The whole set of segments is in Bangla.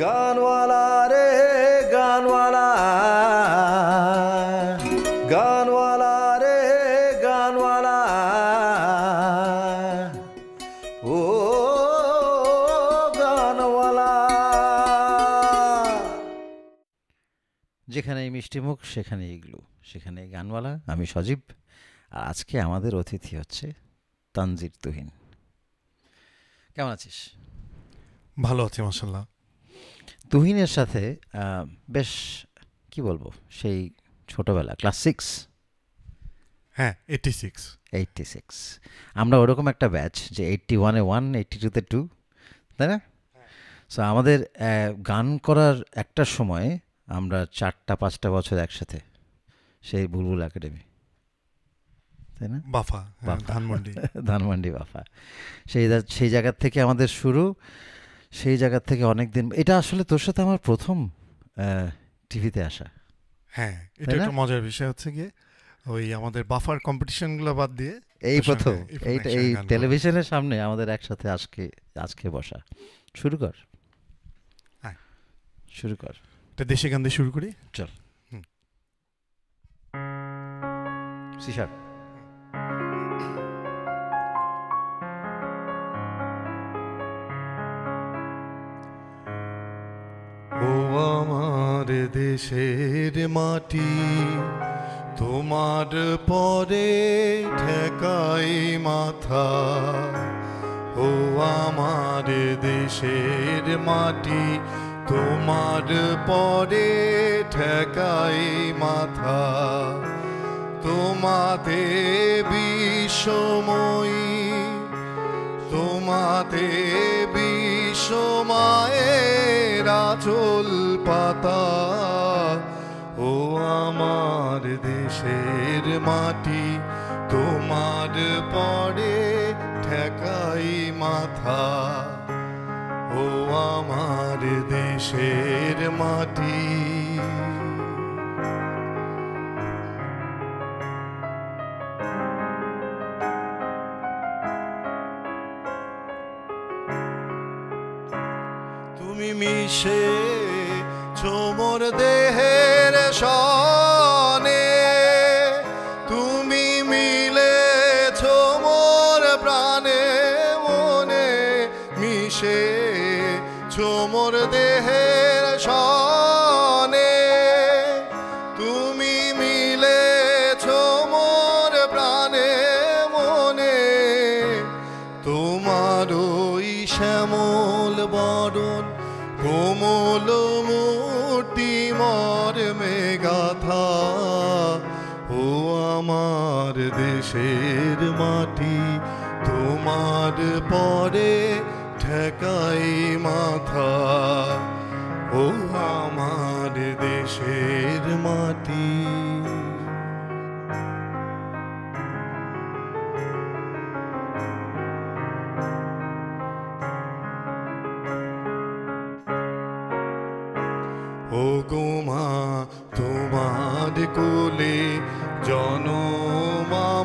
গানওয়ালা রে, গানওয়ালা। গানওয়ালা রে, গানওয়ালা। ও গানওয়ালা। যেখানে মিষ্টি মুখ সেখানে ইগলু সেখানে গানওয়ালা। আমি সজীব আজকে আমাদের অতিথি হচ্ছে তানজির তুহিন। কেমন আছিস? ভালো আছি মাসাল্লাহ তুহিনের সাথে বেশ কি বলব সেই ছোটবেলা ক্লাস সিক্স? হ্যাঁ এইটি সিক্স এইটটি সিক্স আমরা ওরকম একটা ব্যাচ যে এইটটি ওয়ানে ওয়ান এইটটি টুতে টু তাই না? সো আমাদের গান করার একটা সময় আমরা চারটা পাঁচটা বছর একসাথে সেই বুলবুল একাডেমি। তাই না? বাফা হ্যাঁ, ধানমন্ডি। ধানমন্ডি বাফা। সেই সেই জায়গার থেকে আমাদের শুরু সেই জায়গার থেকে অনেক দিন এটা আসলে তোর সাথে আমার প্রথম টিভিতে আসা। হ্যাঁ এটা একটা মজার বিষয় হচ্ছে গিয়ে ওই আমাদের বাফার কম্পিটিশনগুলো বাদ দিয়ে এই প্রথম এই এইটা এই টেলিভিশনের সামনে আমাদের একসাথে আজকে আজকে বসা। শুরু কর। হ্যাঁ। শুরু কর। একটা দেশে গান দিয়ে শুরু করি? সিসার ও দেশের মাটি, তোমার পরে ঠেকাই মাথা। ও আমার দেশের মাটি, তোমার পরে ঠেকাই মাথা। তোমাতে বিশ্বময়ী, তোমাতে বিশ্বমায়ের আচল পাতা। আমার দেশের মাটি তোমার পরে ঠেকাই মাথা। ও আমার দেশের মাটি। তুমি মিশে দেশের মাটি, তোমার পরে ঠেকাই মাথা। ও আমার দেশের মাটি। ও গোমা তোমার কোলে জনম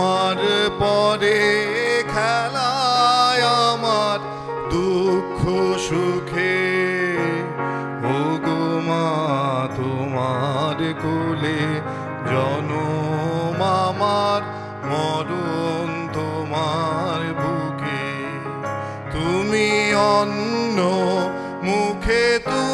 তোমার পরে খেলায় আমার দুঃখ, সুখে। ও গোমা তোমার কোলে জনম আমার, মরণ তোমার বুকে। তুমি অন্য মুখে তুলে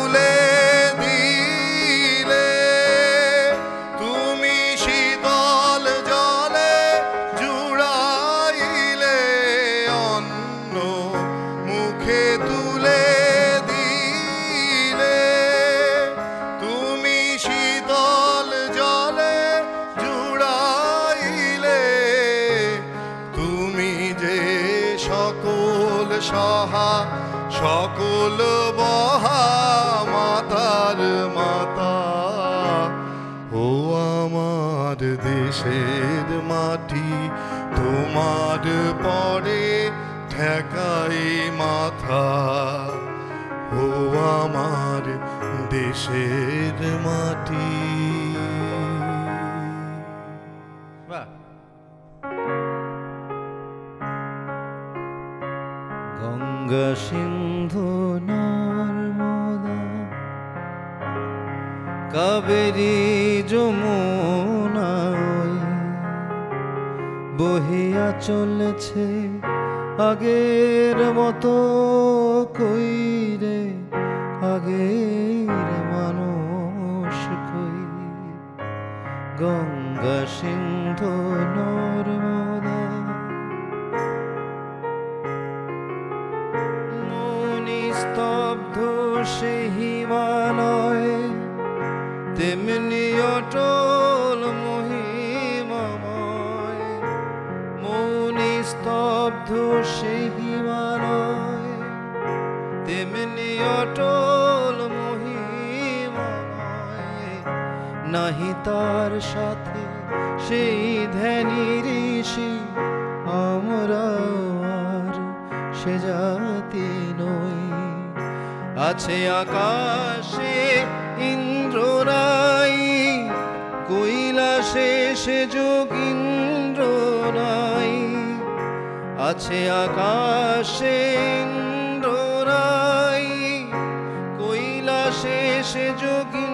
তোমার পরে ঠেকাই মাথা। ও আমার দেশের মাটি। গঙ্গা সিন্ধু নর্মদা কাবেরী চলেছে আগের মতো কই রে? আগের মানুষ কই? গঙ্গা সিন্ধু নর্মদা। মনি স্তব্ধ সে হিমালয়, তেমনি অটল নাহি তার সাথে সেই ধ্যানী ঋষি আমরা সে জাতি নই। আছে আকাশে ইন্দ্র নাই, কৈলাসে সে যোগীন্দ্র নাই। আছে আকাশে ইন্দ্র নাই, কৈলাসে সে যোগীন্দ্র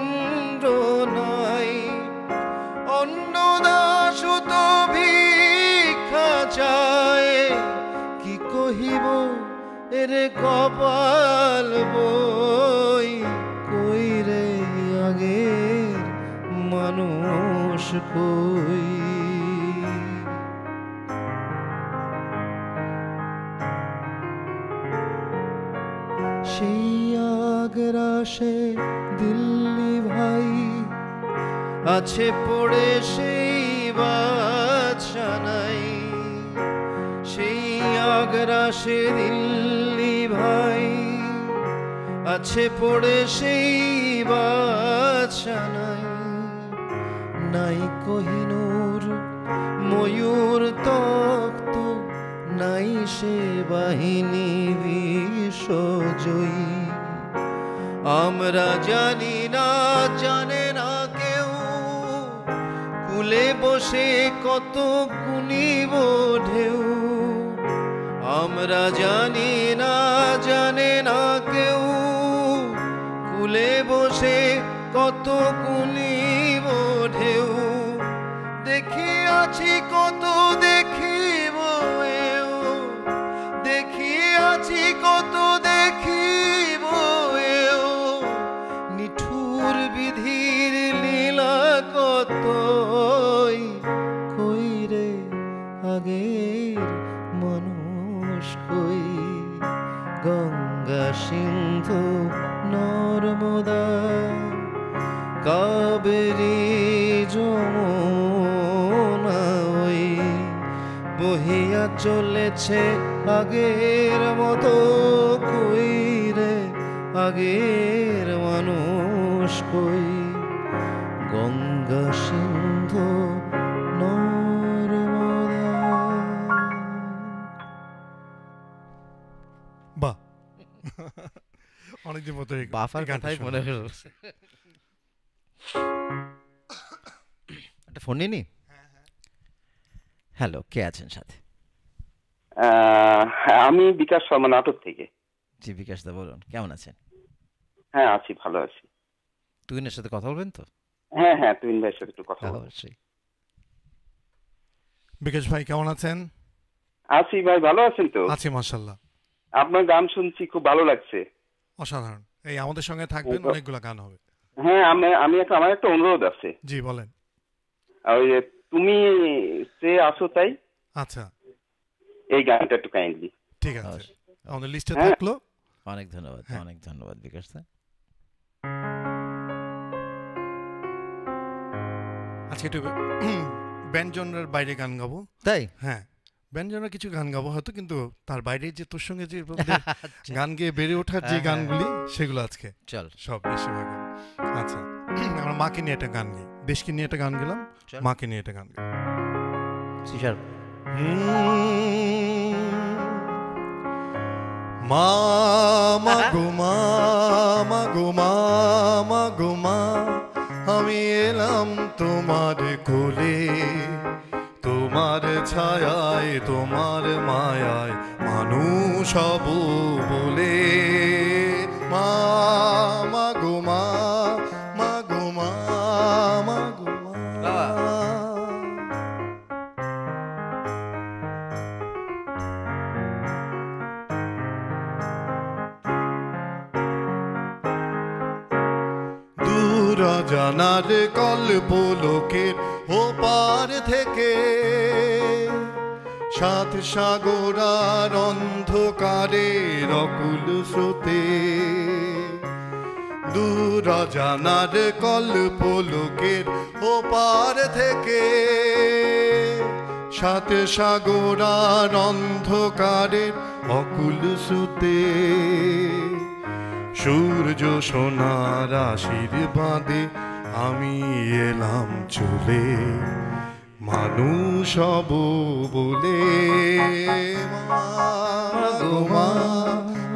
এরে কপাল বই কই রে আগের মানুষ কই? সেই আগ্রাসে দিল্লি ভাই আছে পড়ে সেই বাদশানাই সেই আগ্রাসে দিল্লি ভাই আছে পড়ে সেই বাদশানাই নাই। কহিনুর, ময়ূর তক্ত, নাই সে বাহিনী বিশ্বজয়ী। আমরা জানি না, জানে না কেউ, কুলে বসে কত গুনিব ঢেউ। আমরা জানি না, জানে কুলে বসে কত কুলি ঢেউ। দেখিয়াছি কত দেখিব কাবেরী যমুনা ওই বহিয়া চলেছে আগের মতো কই রে? আগের মানুষ কই? গঙ্গা সিন্ধু বাহ। অনেকদিন মতো বাফার কথাই মনে হলো। একটা ফোন নিয়ে নি? হ্যালো কে আছেন সাথে? আমি বিকাশ শর্মা নাটক থেকে। জি বিকাশ দা বলুন কেমন আছেন? হ্যাঁ আছি ভালো আছি। তুহিনের সাথে কথা বলবেন তো? হ্যাঁ হ্যাঁ তুহিন ভাইয়ের সাথে একটু কথা অবশ্যই। বিকাশ ভাই কেমন আছেন? আছি ভাই ভালো আছেন তো? আছি মাশাল্লাহ আপনার গান শুনছি খুব ভালো লাগছে। অসাধারণ। এই আমাদের সঙ্গে থাকবেন অনেকগুলো গান হবে। হ্যাঁ আমি আমি একটা আমার একটা অনুরোধ আছে। জি বলেন। ওই যে তুমি সে আসো তাই? আচ্ছা। এই গানটা একটু কাইন্ডলি ঠিক আছে। আমাদের লিস্টে হ্যাঁ। থাকল? অনেক ধন্যবাদ হ্যাঁ। অনেক ধন্যবাদ বিকাশ দা আজকে একটু ব্যঞ্জনের বাইরে গান গাবো। তাই? হ্যাঁ। ব্যঞ্জনের কিছু গান গাবো হয়তো কিন্তু তার বাইরে যে তোর সঙ্গে যে গান গেয়ে বেড়ে ওঠার যে হ্যাঁ। গানগুলি সেগুলো আজকে চল। সব বেশিরভাগ। আচ্ছা আমরা মাকে নিয়ে একটা গান গাই। দেশকে নিয়ে একটা গান গেলাম মাকে নিয়ে একটা গান মা মা মাগো মা মা আমি এলাম তোমার কোলে। তোমার ছায়ায় তোমার মায়ায় মানুষ বলে। মা মাগো মা জানার কল্প লোকের ওপার থেকে। সাত সাগরার অন্ধকারের অকুল স্রোতে। দূর জানার কল্প লোকের ওপার থেকে। সাত সাগরার অন্ধকারের অকুল স্রোতে। সূর্য সোনার আশীর্বাদে আমি এলাম চলে। মানুষ বলে মা গো, মা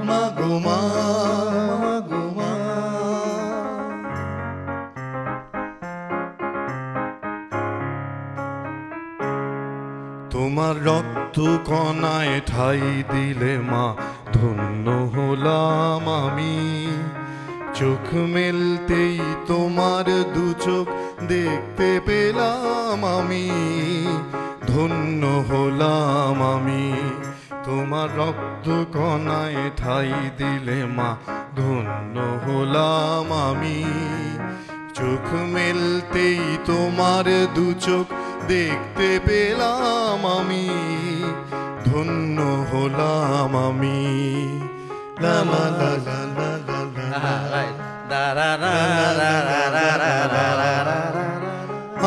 মা গো, মা মা গো, মা। তোমার রক্ত কণায় ঠাই দিলে মা ধন্য হলাম আমি। চোখ মেলতেই তোমার দু চোখ দেখতে পেলাম আমি। ধন্য হলাম আমি। তোমার রক্ত কণায় ঠাই দিলে মা, ধন্য হলাম আমি। চোখ মেলতেই তোমার দু চোখ দেখতে পেলাম আমি। ধন্য হলাম আমি লা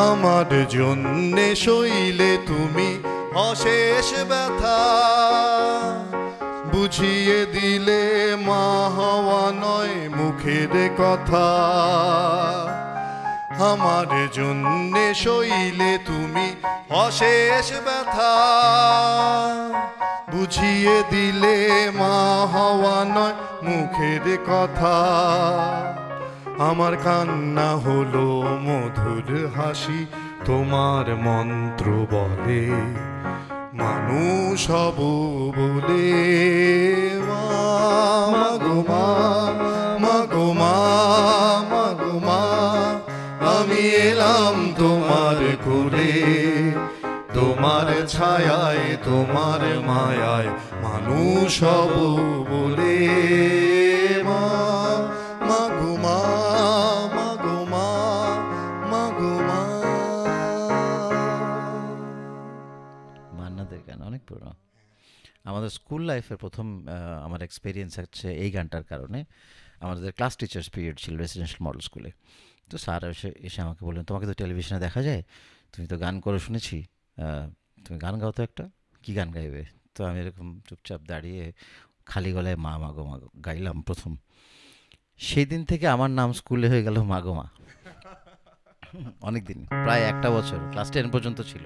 আমার জন্যে শৈলে তুমি অশেষ ব্যথা বুঝিয়ে দিলে মা হওয়া নয় মুখের কথা আমার জন্যে শৈলে তুমি অশেষ ব্যথা বুঝিয়ে দিলে মা হওয়া নয় মুখের কথা। আমার কান্না হলো মধুর হাসি, তোমার মন্ত্র বলে, মানুষ বলে। ছায়ায়, তোমার মায়ায় মানুষ বলে মা। গান অনেক পুরনো। আমাদের স্কুল লাইফের প্রথম আমার এক্সপিরিয়েন্স হচ্ছে এই গানটার কারণে। আমাদের ক্লাস টিচার্স পিরিয়ড ছিল রেসিডেন্সিয়াল মডেল স্কুলে তো স্যার এসে এসে আমাকে বললেন, তোমাকে তো টেলিভিশনে দেখা যায়? তুমি তো গান করে শুনেছি। তুমি গান গাও তো একটা। কী গান গাইবে? তো আমি এরকম চুপচাপ দাঁড়িয়ে খালি গলায় মা মাগো মা গাইলাম প্রথম। সেই দিন থেকে আমার নাম স্কুলে হয়ে গেল মাগো মা। অনেক দিন প্রায় একটা বছর ক্লাস টেন পর্যন্ত ছিল।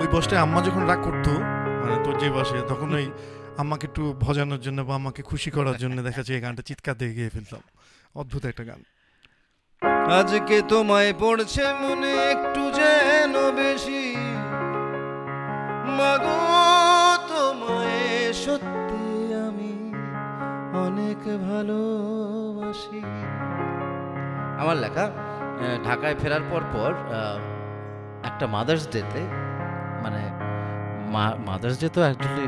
ওই বসটায় আম্মা যখন রাগ করতো মানে তোর যে বসে তখন ওই আম্মাকে একটু ভজানোর জন্য বা আমাকে খুশি করার জন্য দেখা যায় এই গানটা চিৎকার দিয়ে গিয়ে ফেলতাম। অদ্ভুত একটা গান। আজকে তোমায় পড়ছে মনে একটু যেন বেশি। মাগো তোমায় সত্যি আমি অনেক ভালোবাসি। আমার লেখা ঢাকায় ফেরার পর পর একটা মাদার্স ডেতে মানে মাদার্স ডে তো অ্যাকচুয়ালি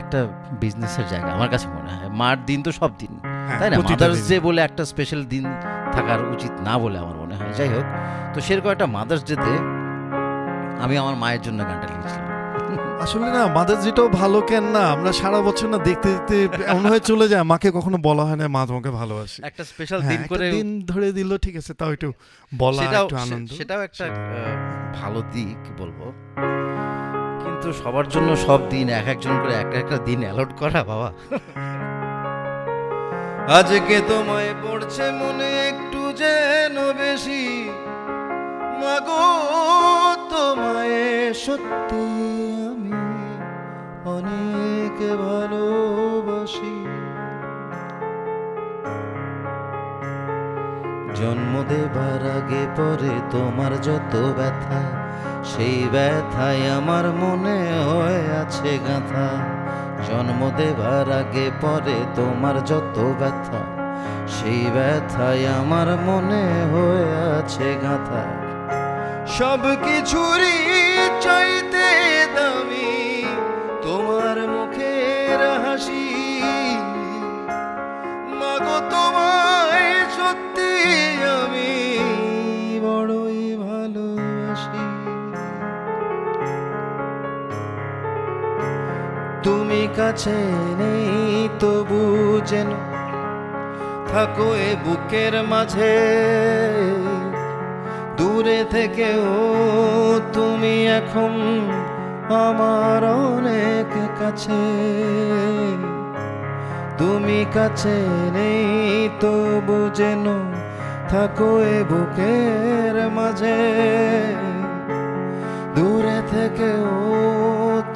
একটা বিজনেসের জায়গা আমার কাছে মনে হয়। মার দিন তো সব দিন। হ্যাঁ, তাই না? মাদার্স ডে বলে একটা স্পেশাল দিন থাকার উচিত না বলে আমার মনে হয়। যাই হোক তো সেরকম একটা মাদার্স ডেতে আমি আমার মায়ের জন্য গানটা লিখেছিলাম। আসলে না মাদার যেটাও ভালো কেন না? আমরা সারা বছর না দেখতে দেখতে এমন হয়ে চলে যায় মাকে কখনো বলা হয় না মা তোমাকে ভালোবাসে। একটা স্পেশাল হ্যাঁ, দিন করে দিন ধরে দিল ঠিক আছে তাও একটু বলা একটু আনন্দ। সেটাও একটা ভালো দিক বলব। কিন্তু সবার জন্য সব দিন এক একজন করে এক একটা দিন অ্যালট করা বাবা। আজকে তোমায় পড়ছে মনে একটু যেন বেশি। মাগো তোমায় সত্যি। অনেক ভালোবাসি। জন্ম দেবার আগে পরে তোমার যত ব্যথা, সেই ব্যথায় আমার মনে হয়ে আছে গাঁথা। জন্ম দেবার আগে পরে তোমার যত ব্যথা, সেই ব্যথায় আমার মনে হয়ে আছে গাঁথা। সব কিছুরই চাইতে দামি মুখের হাসি। মাগো, তোমায় সত্যি আমি বড়ই ভালোবাসি। তুমি কাছে নেই তবু যেন থাকো এ বুকের মাঝে। দূরে থেকেও তুমি এখন আমার অনেক কাছে, তুমি কাছে নেই, তবু যেন থাকো এ বুকের মাঝে। দূরে থেকেও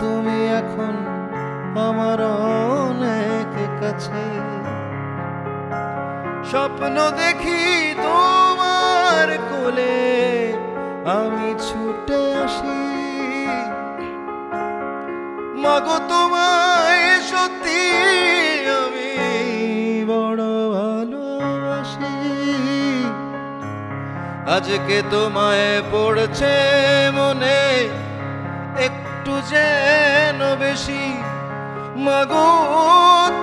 তুমি এখন আমার অনেক কাছে। স্বপ্ন দেখি তোমার কোলে, আমি ছুটে আসি মাগো, তোমায় সত্যি আমি বড় ভালোবাসি। আজকে তোমায় পড়ছে মনে একটু যেন বেশি। মাগো,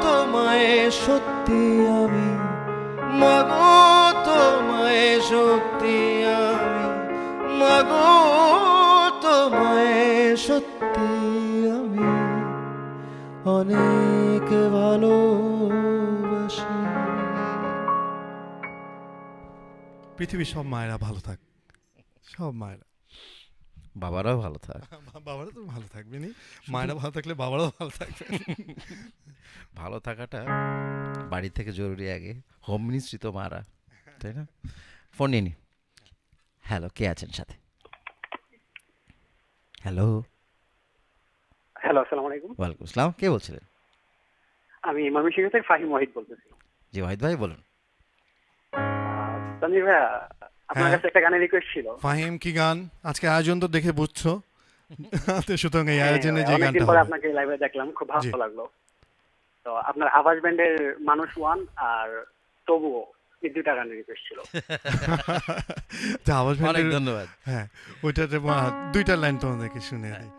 তোমায় সত্যি আমি, মাগো, তোমায় সত্যি আমি, মাগো, তোমায় সত্যি আমি অনেক ভালোবাসি। পৃথিবীর সব মায়েরা ভালো থাক। সব মায়েরা। বাবারাও ভালো থাক। বাবারা তো ভালো থাকবে নি। মায়েরা ভালো থাকলে বাবারাও ভালো থাকবে। ভালো থাকাটা বাড়ি থেকে জরুরি আগে। হোম মিনিস্ট্রি তো মারা তাই না? ফোন নিয়ে নি। হ্যালো কে আছেন সাথে? হ্যালো? হ্যালো আসসালামু আলাইকুম। ওয়ালাইকুম আসসালাম। কে বলছিলেন? আমি ময়মনসিংহ থেকে ফাহিম ওয়াহিদ বলতেছি। জি ওয়াহিদ ভাই বলুন। তানভীর ভাইয়া আপনার হ্যাঁ। কাছে একটা গানের রিকোয়েস্ট ছিল। ফাহিম কি গান? আজকে আয়োজন তো দেখে বুঝছ। সুতরাং এই আয়োজনে যে হ্যাঁ, অনেকদিন গানটা আপনাকে লাইভে দেখলাম খুব ভালো লাগল। তো আপনার আবাস ব্যান্ডের মানুষ ওয়ান আর তবুও এই দুইটা গানের রিকোয়েস্ট ছিল। অনেক ধন্যবাদ। হ্যাঁ ওইটাতে দুইটা লাইন তোমাদেরকে শুনে দিই।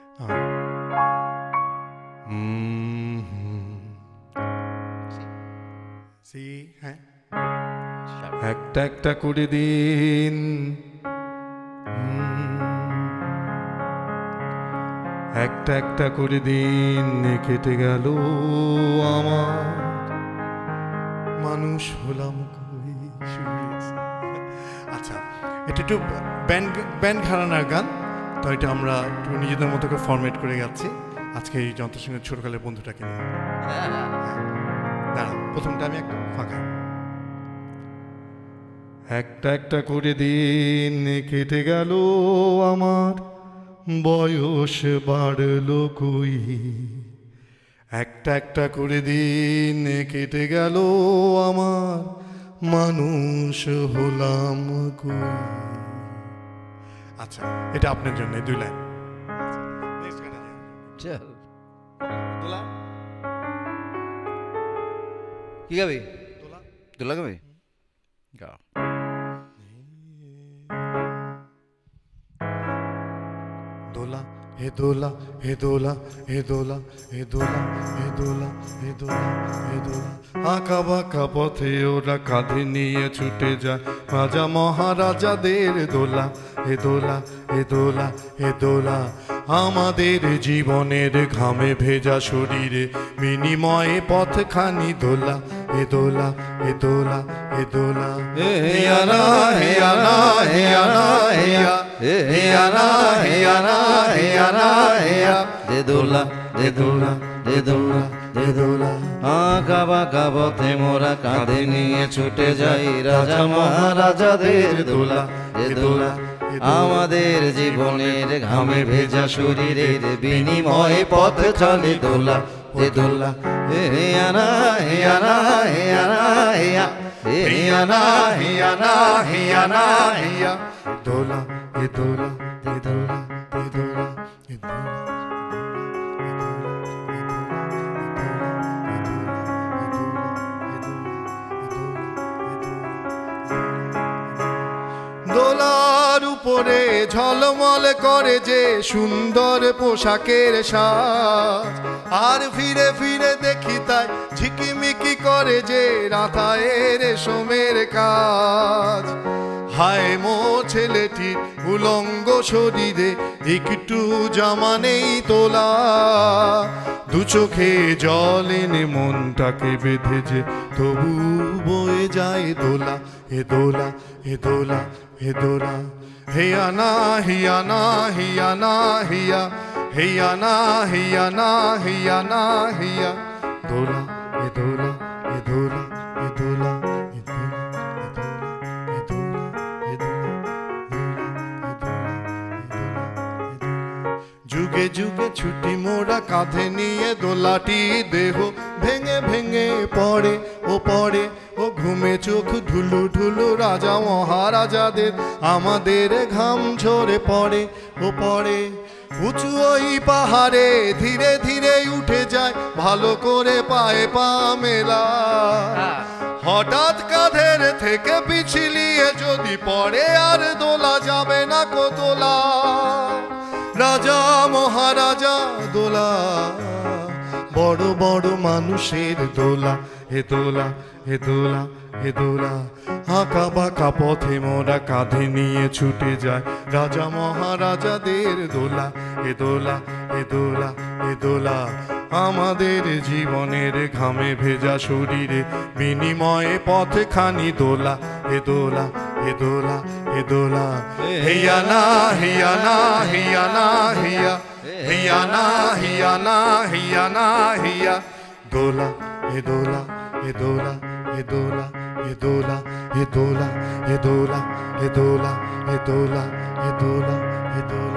একটা একটা করে দিন। একটা একটা করে দিন কেটে গেল আমার। মানুষ হলাম আচ্ছা এটা একটু ব্যান্ড ব্যান্ড ঘরানার গান। তো এটা আমরা একটু নিজেদের মতো করে ফরম্যাট করে যাচ্ছি। আজকে এই যন্ত্রের সঙ্গে ছোটকালের বন্ধুটাকে নিয়ে। দাঁড়া প্রথমটা আমি একটু ফাঁকা। একটা একটা করে দিন কেটে গেল আমার বয়স বাড়লো কই? একটা একটা করে দিন কেটে গেল আমার মানুষ হলাম কই? আচ্ছা এটা আপনার জন্য দুই লাইন। যাই আমরা। চল দোলা কি গাবি দোলা। দোলা হে দোলা হে দোলা হে দোলা হে দোলা হে দোলা হে দোলা হে দোলা আঁকা বাঁকা পথে ওরা কাঁধে নিয়ে ছুটে যায় রাজা মহারাজাদের দোলা হে দোলা হে দোলা হে দোলা আমাদের জীবনের ঘামে ভেজা শরীরে বিনিময়ে পথখানি দোলা হে দোলা হে দোলা হে দোলা। হে আনা হে আনা হে আনা হে আ। হে আনা হে আনা হে আনা হে আ। দে দোলা দে দোলা দে দোলা দে দোলা। মোরা কাঁধে নিয়ে ছুটে যাই রাজা মহারাজাদের দোলা দে দোলা। আমাদের জীবনের ঘামে ভেজা শরীরের বিনিময়ে পথ চলে দোলা। দোলা হে আনা হে আনা হে আনা হে আ হিয়া না হিয়া না হিয়া না হিয়া দোলা এ দোলা এ দোলা এ দোলা এ দোলা দোলার উপরে ঝলমল করে যে সুন্দর পোশাকের সাজ আর ফিরে ফিরে দেখি তাই ঝিকিমিকি করে যে রাতায়ের সোমের কাজ। হায় মো ছেলেটির উলঙ্গ শরীরে একটু জামা নেই তোলা। দু চোখে জল এনে মনটাকে বেঁধে যে তবু বয়ে যায় দোলা, এ দোলা এ দোলা এ দোলা। Hiya na, hiya na, hiya na, hiya. Hiya na, hiya na, hiya na, hiya. Dola, ye dola, ye dola, ye dola, ye dola. যুগে যুগে ছুটি মোরা কাঁধে নিয়ে দোলাটি দেহ ভেঙে ভেঙে পড়ে ও পড়ে, ও ঘুমে চোখ ঢুলু ঢুলু রাজা মহারাজাদের, আমাদের ঘাম ঝরে পড়ে, ও পড়ে। উঁচু ওই পাহাড়ে ধীরে ধীরে উঠে যায়, ভালো করে পায়ে পা মেলা। হঠাৎ কাঁধের থেকে পিছলিয়ে যদি পড়ে, আর দোলা যাবে না কো দোলা রাজা মহারাজা দোলা। বড় বড় মানুষের দোলা হে দোলা হে দোলা হে দোলা। আঁকা বাঁকা পথে মোরা কাঁধে নিয়ে ছুটে যায় রাজা মহারাজাদের দোলা হে দোলা হে দোলা হে দোলা। আমাদের জীবনের ঘামে ভেজা শরীরে বিনিময়ে পথে খানি দোলা হে দোলা হে দোলা হে দোলা। হিয়া না হিয়া না হিয়া না হিয়া। হিয়া না হিয়া না হিয়া না হিয়া দোলা হে দোলা হে দোলা হে দোলা হে দোলা হে দোলা হে দোলা হে দোলা হে দোলা হে দোলা হে দোলা